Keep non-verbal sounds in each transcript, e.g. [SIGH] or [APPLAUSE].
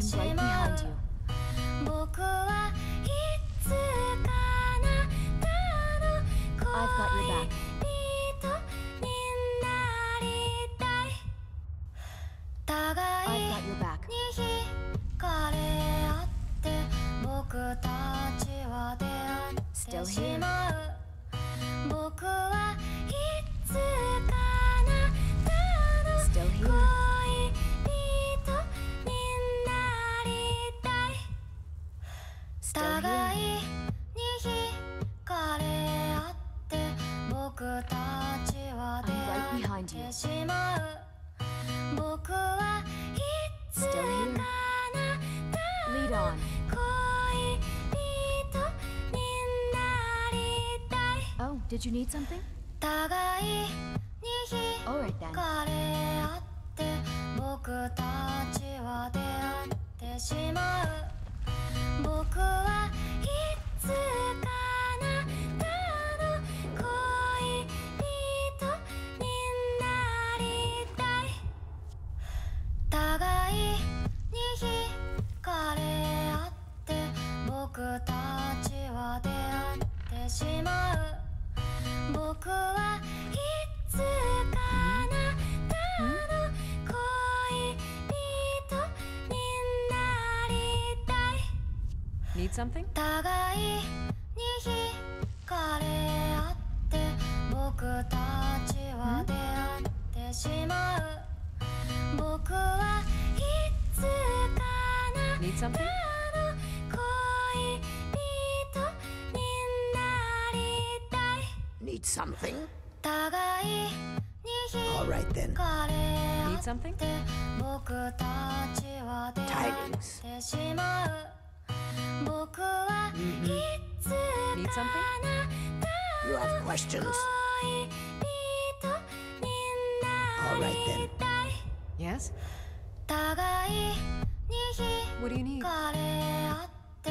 Just like did you need something? 互いに惹.かれ合って僕たちは出会ってしまう僕はいつかなたの恋人になりたい互いに惹かれ合って僕たちは出会ってしまう僕はいつかなたの恋人になりたい。Need something? 互いに惹かれ合って僕たちは出会ってしまう。僕はいつかな Need something? All right 惹 then. Need っ something? Tidings. ってしまう僕はいつか Need な something? た You have questions? All な right り then. Yes? What do you 惹 need? かれ合って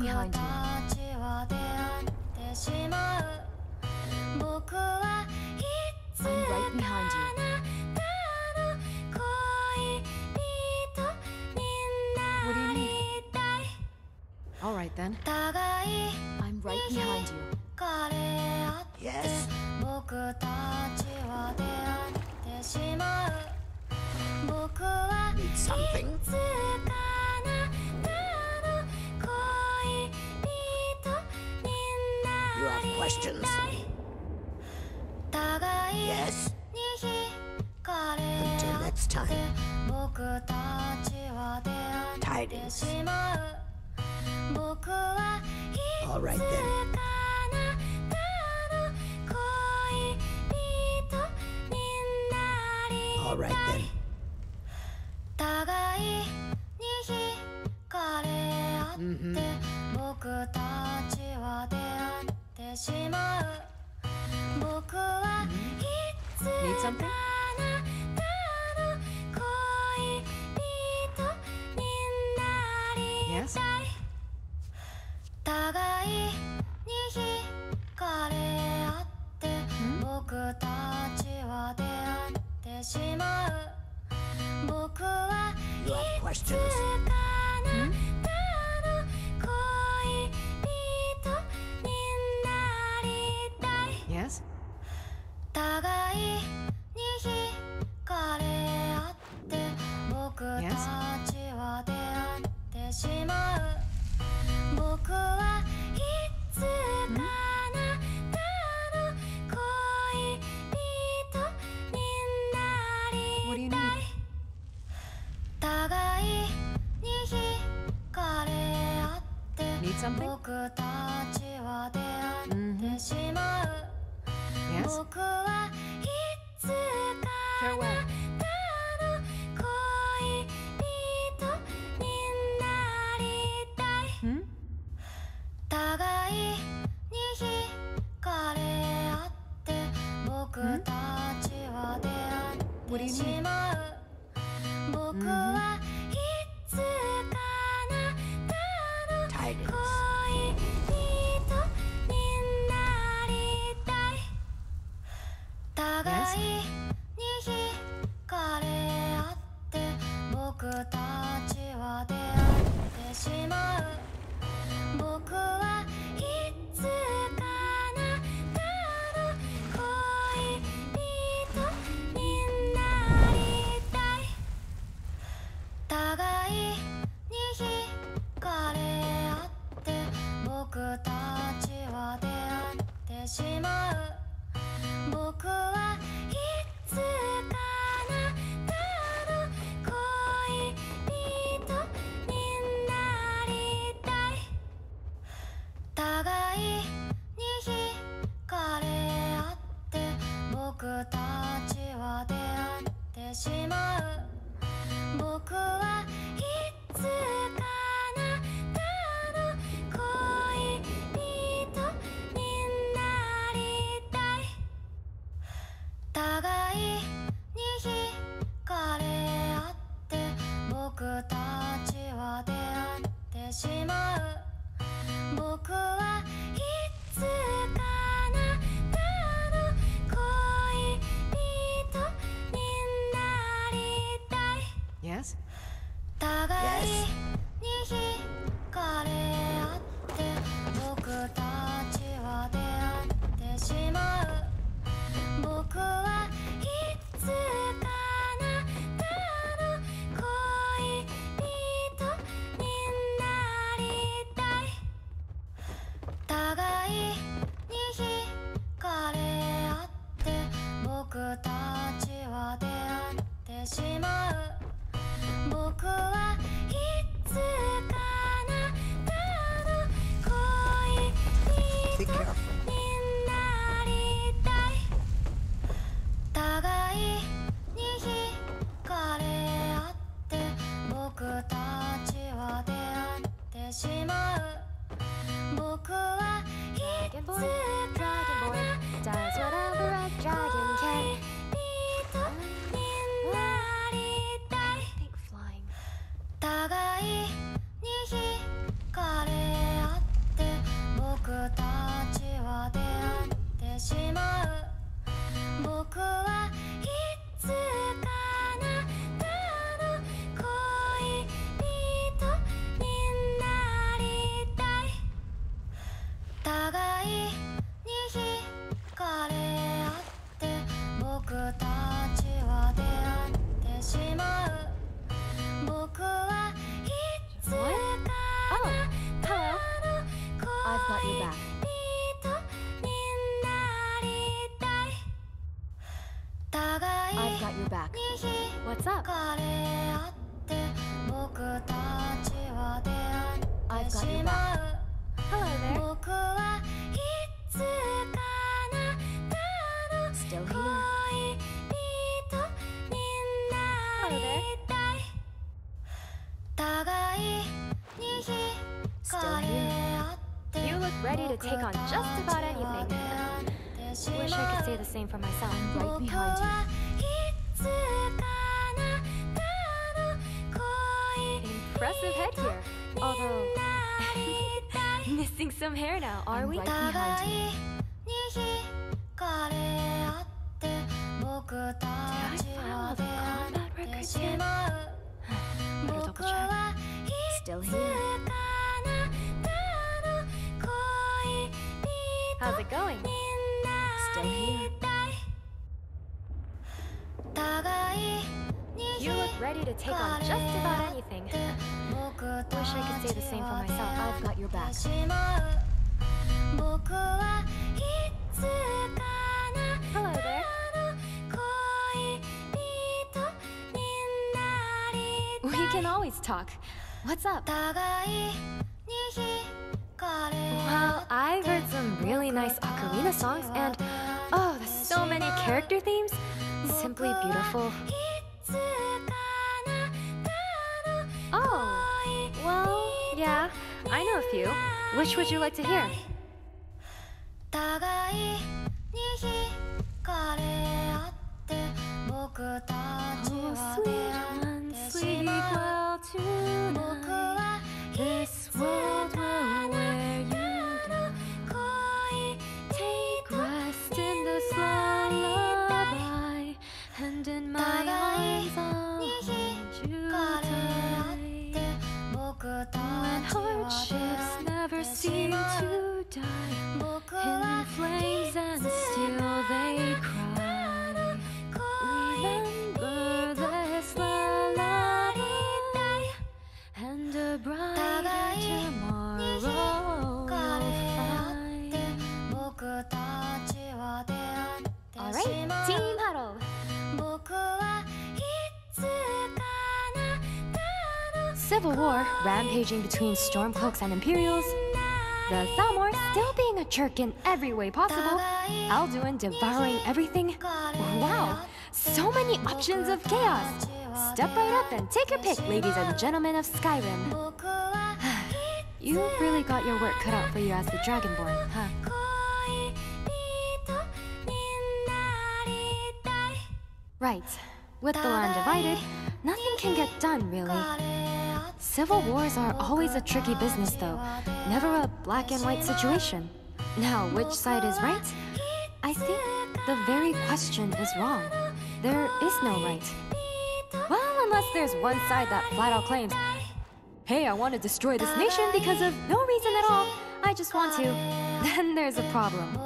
behind you. 僕はいつか I'm right behind you. なたの恋人に What do な you り need? たい All right then. Right か then. てしまう僕は You いつ questions? かなたの恋人になりたい Yes? 互いに惹かれ合って僕た?ちは出会ってしまう僕は something? 僕たちは出会ってしまう、yes? 僕はいつかあなたの恋人になりたい、互いに惹かれ合って僕たちは出会ってしまう、互いに惹かれ合って僕たちは出会ってしまう。疑 take on just about anything. Wish I could say the same for myself. Right behind you. Impressive headgear. Although, [LAUGHS] missing some hair now, are I'm we? Right behind you. take on just about anything. [LAUGHS] Wish I could say the same for myself. I've got your back. Hello there. We can always talk. What's up? Well, I've heard some really nice ocarina songs and, oh, there's so many character themes. Simply beautiful. A few. Which would you like to hear? Civil War rampaging between Stormcloaks and Imperials, the Zamor still being a jerk in every way possible, Alduin devouring everything. Wow, so many options of chaos! Step right up and take your pick, ladies and gentlemen of Skyrim. [SIGHS] you really got your work cut out for you as the Dragonborn, huh? Right. With the land divided, nothing can get done, really. Civil wars are always a tricky business, though. Never a black and white situation. Now, which side is right? I think the very question is wrong. There is no right. Well, unless there's one side that flat out claims, hey, I want to destroy this nation because of no reason at all. I just want to. [LAUGHS] Then there's a problem.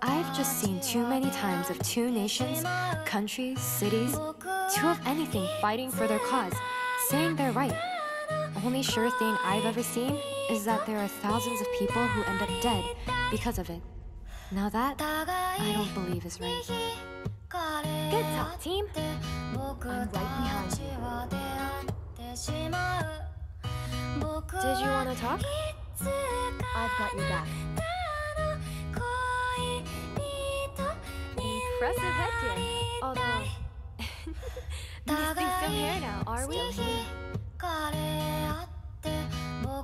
I've just seen too many times of two nations, countries, cities, two of anything fighting for their cause, saying they're right, only sure thing I've ever seen is that there are thousands of people who end up dead because of it. Now that, I don't believe is right. Good talk, team! I'm right behind you. Did you want to talk? I've got your back. Impressive headgear. Although, missing some hair now, are we?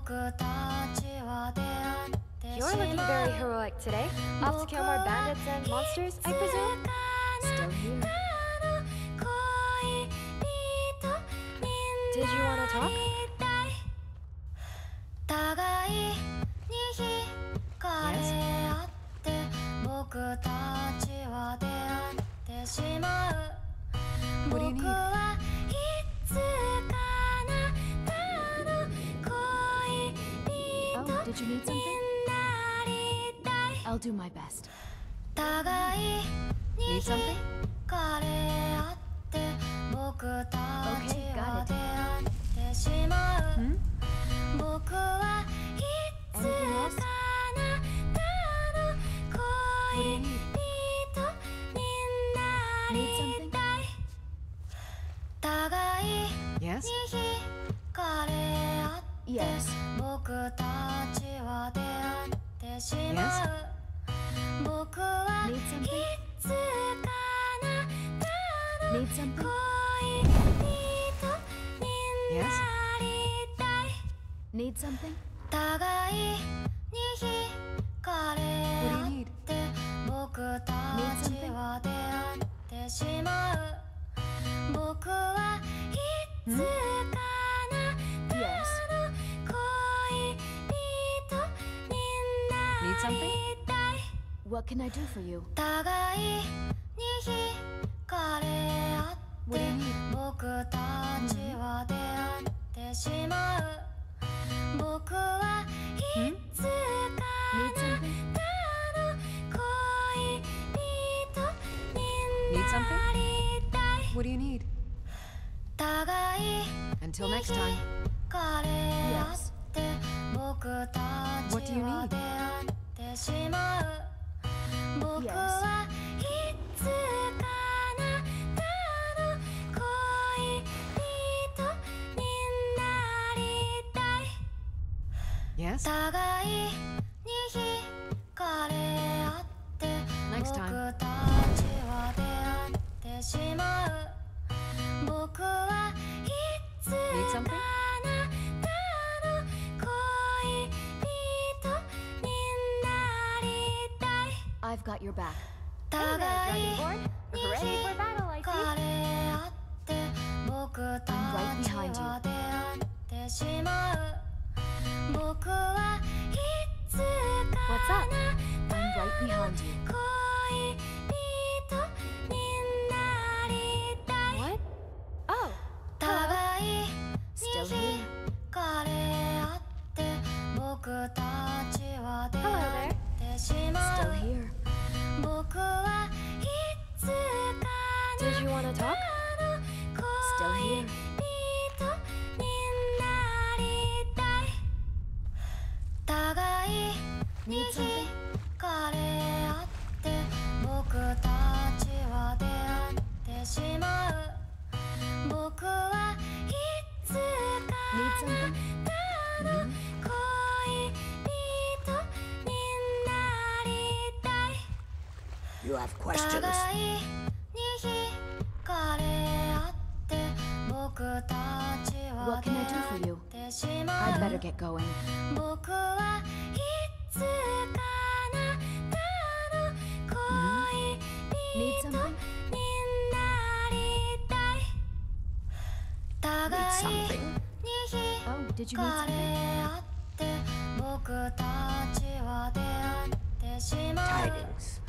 You're looking very heroic today. Off to kill more bandits and monsters, I presume? Still here. Did you want to talk? 互いに惹かれ合って僕たちは出会ってしまう What do you need? 僕は I'll do my best. 互いに Need something? 惹かれ合って僕たたの Need something? 恋人に Yes? Need something? What 合 do っ you need? て僕たちは出会ってしまう僕はいつかなた Yes. Need な something? What can I do for you? は出会ってしまう僕はいつかあなたの恋いお互いい I've got your back. 互い You have questions. 僕たちは What 出 can 会 I do for you? ってしま I'd う better get going. 僕はいつかあなたの恋 Need 人 something? になりたい Need 互い something? に惹 Oh, did you need か something? れ合って僕たちは出会ってしまう Tidings. Oh,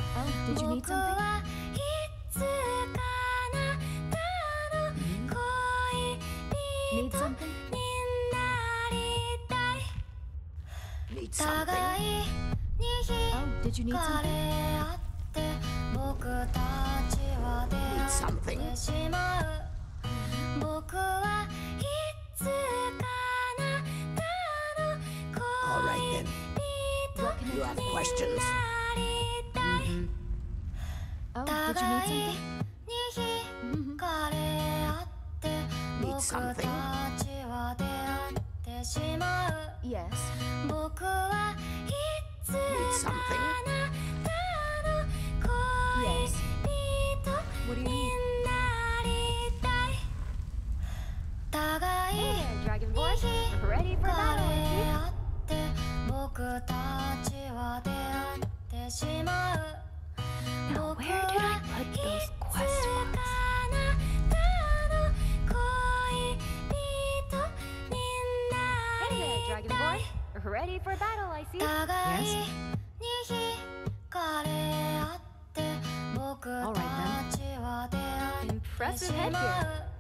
Did you need something? 互い?に惹かれ合って Need 僕た something? ちは出会ってしまう.僕はいつ Need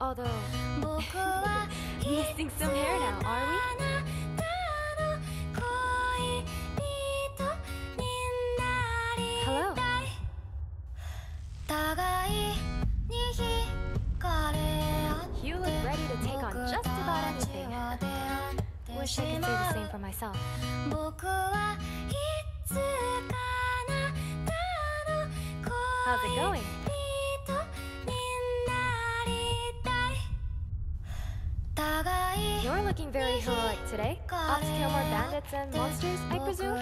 Although, [LAUGHS] missing some hair now, are we? Hello. You look ready to take on just about anything. Wish I could say the same for myself. How's it going? Nothing very heroic today. Off camera bandits and monsters, I presume?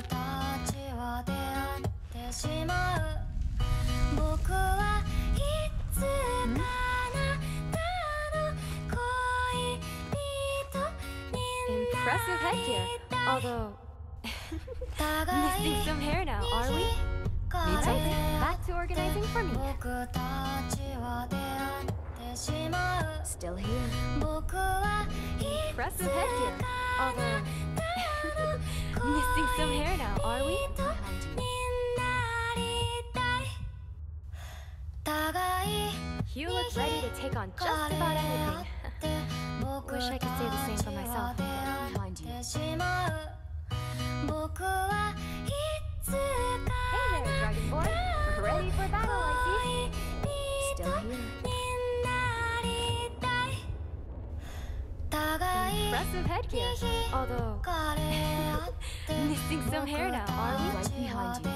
Impressive headgear. Although, [LAUGHS] missing some hair now, are we? Mitsuki, back to organizing for me. Still here. Press the headgear. Although, [LAUGHS] missing some hair now, are we? You look ready to take on just about anything. [LAUGHS] Wish I could say the same for myself, but mind you. Hey there, Dragon Boy. Ready for battle, I see. Still here. Impressive headgear. Although, [LAUGHS] missing some hair now. Are we right behind you?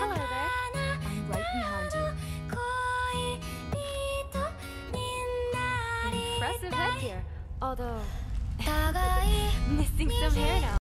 Hello there. I'm right behind you. Impressive headgear. Although, [LAUGHS] missing some hair now.